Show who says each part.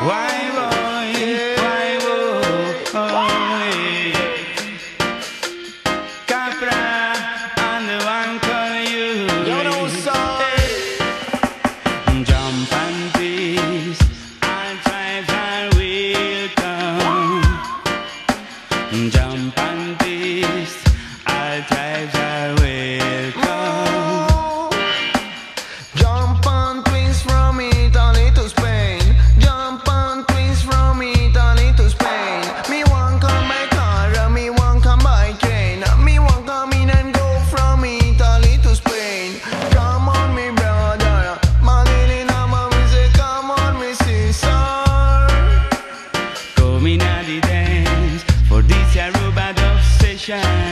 Speaker 1: Why, dub